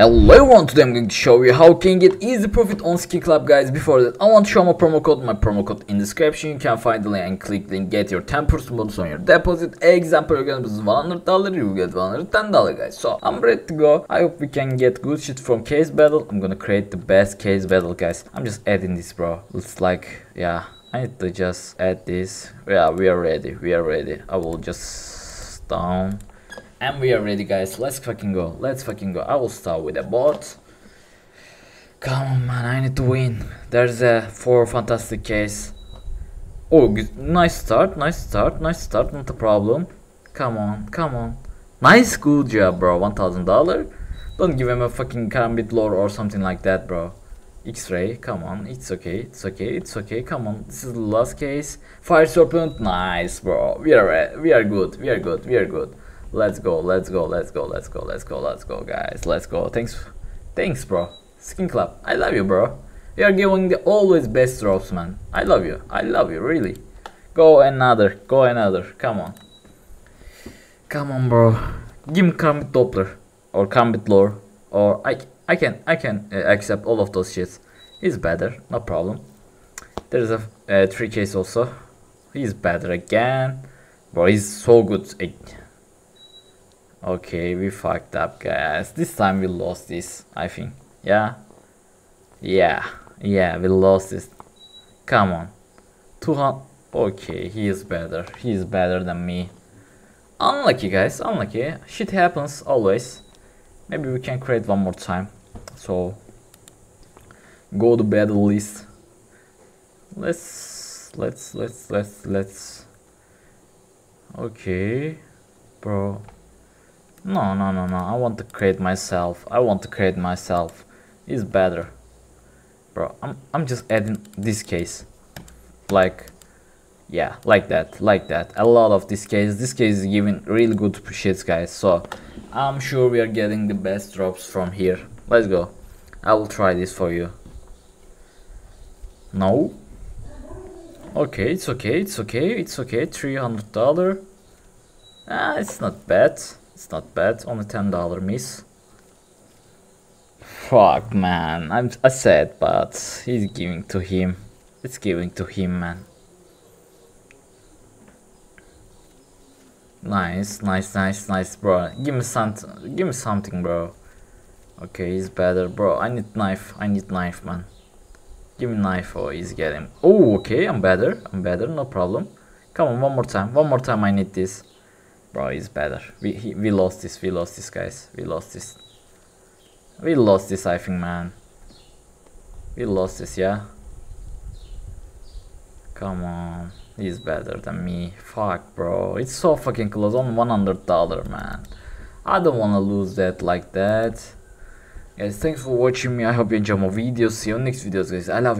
Hello everyone, today I'm going to show you how you can get easy profit on Skin Club guys. Before that, I want to show my promo code, my promo code in description. You can find the link and click link, get your 10% bonus on your deposit. Example, gonna is $100, you get $110 guys. So, I'm ready to go. I hope we can get good shit from case battle. I'm gonna create the best case battle guys. I'm just adding this bro. Looks like, yeah, I need to just add this. Yeah, we are ready, we are ready. I will just down and we are ready guys, let's fucking go, let's fucking go. I will start with a bot. Come on man, I need to win. There's a 4 fantastic case. Oh, nice start, nice start, nice start, not a problem. Come on, come on. Nice, good job bro, $1000. Don't give him a fucking karambit lore or something like that bro. X-ray, come on, it's okay, it's okay, it's okay, come on. This is the last case. Fire serpent, nice bro. We are we are good, we are good, we are good. Let's go, let's go, let's go, let's go, let's go, let's go, guys. Let's go. Thanks, thanks, bro. Skin Club, I love you, bro. You are giving the always best drops, man. I love you. I love you, really. Go another, go another. Come on. Come on, bro. Give me Karambit Doppler or Karambit Lore or I I can I can uh, accept all of those shits. He's better, no problem. There's a uh, three case also. He's better again. Bro, he's so good. Okay, we fucked up, guys. This time we lost this, I think. Yeah? Yeah. Yeah, we lost this. Come on. 200. Okay, he is better. He is better than me. Unlucky, guys. Unlucky. Shit happens always. Maybe we can create one more time. So, go to battle list. Let's, let's, let's, let's, let's. Okay, bro. No, no, no, no. I want to create myself. I want to create myself. It's better. Bro, I'm, I'm just adding this case. Like, yeah, like that, like that. A lot of this case. This case is giving really good shits, guys. So, I'm sure we are getting the best drops from here. Let's go. I will try this for you. No. Okay, it's okay, it's okay, it's okay. $300. Ah, it's not bad. It's not bad, only $10 miss. Fuck, man. I'm I said, but he's giving to him. It's giving to him, man. Nice, nice, nice, nice, bro. Give me something. Give me something, bro. Okay, he's better, bro. I need knife. I need knife, man. Give me knife. Oh, he's getting. Oh, okay. I'm better. I'm better. No problem. Come on, one more time. One more time. I need this. Bro, he's better. We he, we lost this. We lost this, guys. We lost this. We lost this, I think, man. We lost this, yeah. Come on. He's better than me. Fuck, bro. It's so fucking close. On $100, man. I don't want to lose that like that. Guys, thanks for watching me. I hope you enjoy my videos. See you next videos, guys. I love you.